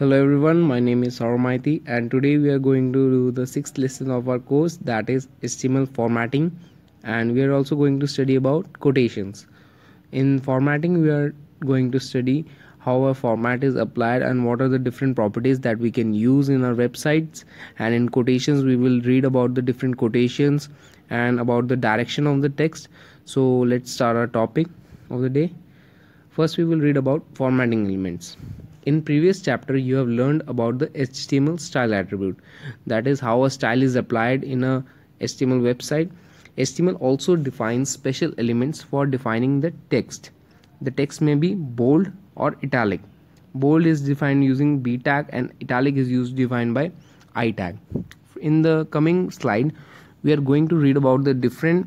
Hello everyone, my name is Sourav Maity and today we are going to do the sixth lesson of our course that is HTML formatting and we are also going to study about quotations. In formatting we are going to study how a format is applied and what are the different properties that we can use in our websites and in quotations we will read about the different quotations and about the direction of the text. So let's start our topic of the day. First we will read about formatting elements in previous chapter you have learned about the html style attribute. That is how a style is applied in a html website. Html also defines special elements for defining the text. The text may be bold or italic. Bold is defined using b tag and italic is used defined by i tag. In the coming slide we are going to read about the different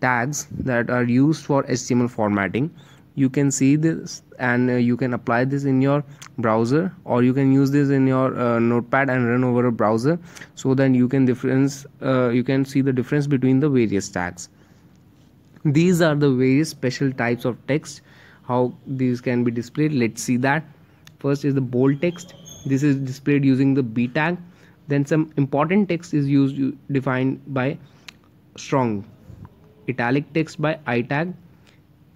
tags that are used for html formatting you can see this and uh, you can apply this in your browser or you can use this in your uh, notepad and run over a browser. So that you can difference uh, you can see the difference between the various tags. These are the various special types of text how these can be displayed. Let's see that. First is the bold text. This is displayed using the b tag. Then some important text is used defined by strong. Italic text by i tag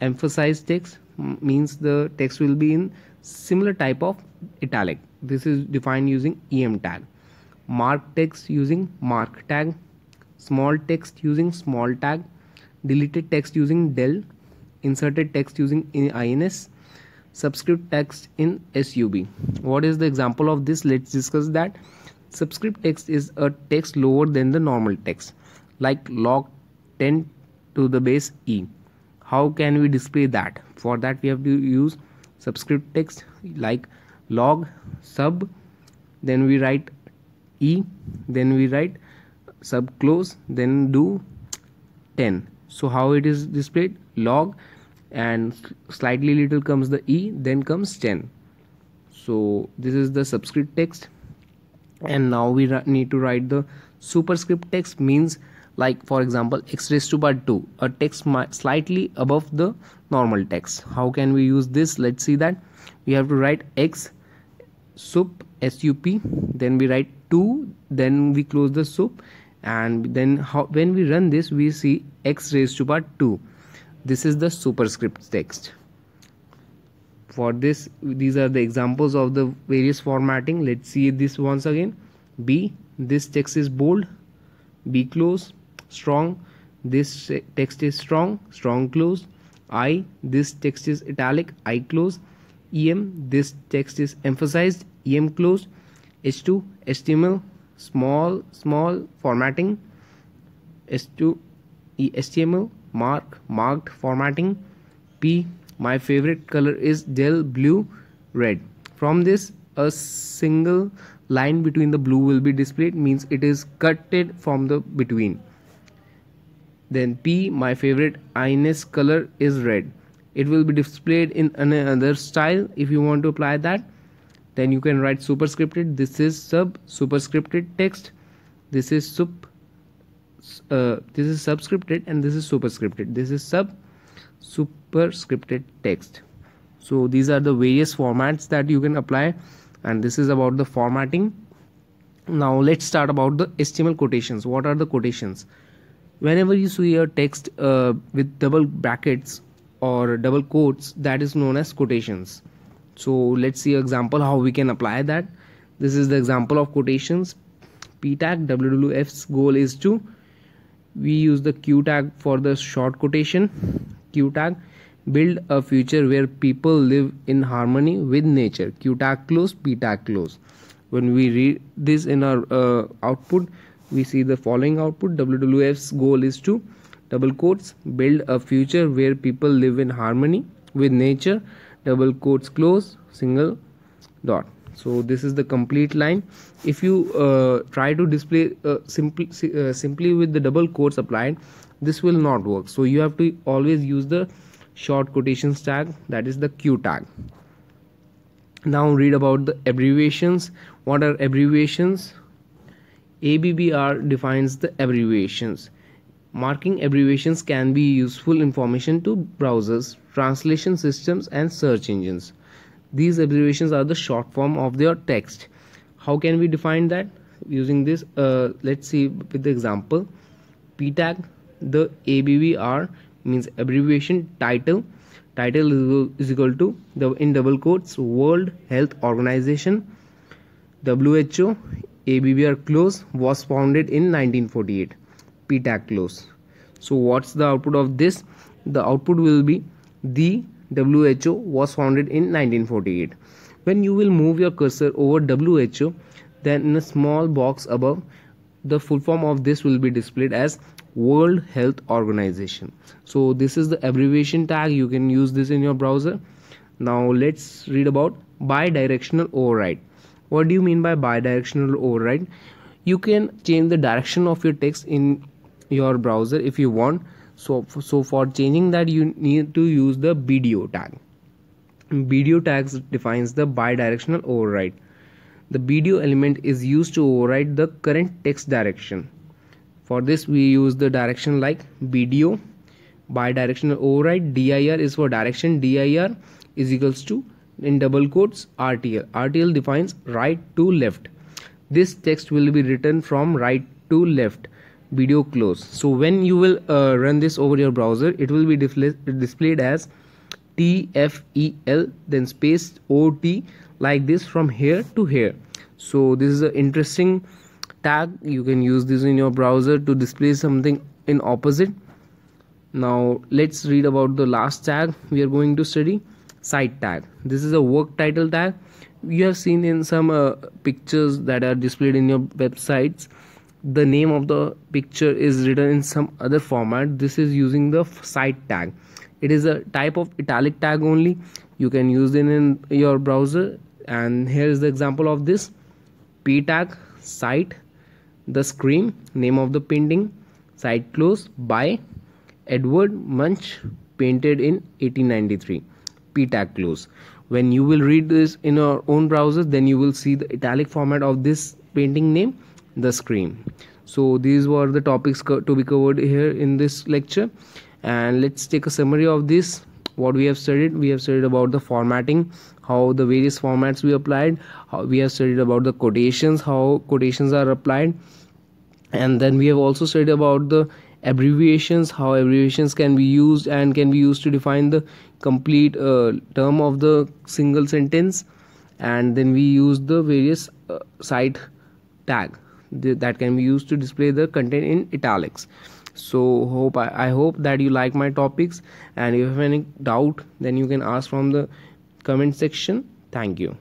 emphasized text means the text will be in similar type of italic. This is defined using em tag. Mark text using mark tag small text using small tag deleted text using del inserted text using ins subscript text in sub what is the example of this? Let's discuss that. Subscript text is a text lower than the normal text like log 10 to the base e how can we display that? For that we have to use subscript text like log sub then we write e then we write sub close then do 10 so how it is displayed? Log and slightly little comes the e then comes 10 so this is the subscript text and now we need to write the superscript text means like for example x raised to power 2 a text slightly above the normal text. How can we use this? Let's see that. We have to write x sup sup then we write 2 then we close the sup and then how, when we run this we see x raised to power 2 this is the superscript text. For this these are the examples of the various formatting. Let's see this once again. B this text is bold. B close strong this text is strong strong close i this text is italic i close em this text is emphasized em close h2 html small small formatting. H2 html mark marked formatting. P my favorite color is del blue red. From this a single line between the blue will be displayed means it is cutted from the between then P my favorite ins color is red. It will be displayed in another style if you want to apply that. Then you can write superscripted. This is sub superscripted text. This is sub uh, this is subscripted and this is superscripted. This is sub superscripted text. So these are the various formats that you can apply and this is about the formatting. Now let's start about the html quotations. What are the quotations whenever you see a text uh, with double brackets or double quotes that is known as quotations. So let's see example how we can apply that. This is the example of quotations. P tag wwf's goal is to we use the q tag for the short quotation. Q tag build a future where people live in harmony with nature. Q tag close p tag close. When we read this in our uh, output we see the following output. WWF's goal is to double quotes build a future where people live in harmony with nature. Double quotes close single dot. So this is the complete line. If you uh, try to display uh, simply uh, simply with the double quotes applied this will not work. So you have to always use the short quotations tag that is the q tag. Now read about the abbreviations. What are abbreviations ABBR defines the abbreviations. Marking abbreviations can be useful information to browsers, translation systems and search engines. these abbreviations are the short form of their text how can we define that using this uh, let's see with the example p tag the abbr means abbreviation title title is equal to the in double quotes world health organization who abbr close was founded in 1948 p tag close. So what's the output of this? The output will be the who was founded in 1948 when you will move your cursor over who then in a small box above the full form of this will be displayed as world health organization. So this is the abbreviation tag. You can use this in your browser. Now let's read about bidirectional override what do you mean by bidirectional override? You can change the direction of your text in your browser if you want. So so for changing that you need to use the BDO tag. BDO tags defines the bidirectional override. The BDO element is used to override the current text direction. For this we use the direction like BDO bidirectional override dir is for direction. Dir is equals to in double quotes rtl rtl defines right to left. This text will be written from right to left. BDO close. So when you will uh, run this over your browser it will be displayed as tfel then space ot like this from here to here. So this is an interesting tag. You can use this in your browser to display something in opposite. Now let's read about the last tag we are going to study cite tag. This is a work title tag. You have seen in some uh, pictures that are displayed in your websites. The name of the picture is written in some other format. This is using the cite tag. It is a type of italic tag only. You can use it in your browser. And here is the example of this. P tag cite the scream name of the painting cite close by edward munch painted in 1893 p tag close when you will read this in your own browser then you will see the italic format of this painting name the scream. So these were the topics to be covered here in this lecture. And let's take a summary of this what we have studied. We have studied about the formatting how the various formats we applied how we have studied about the quotations how quotations are applied. And then we have also studied about the abbreviations how abbreviations can be used and can be used to define the complete uh, term of the single sentence and then we use the various uh, cite tag that can be used to display the content in italics. So hope I, I hope that you like my topics and if you have any doubt then you can ask from the comment section. Thank you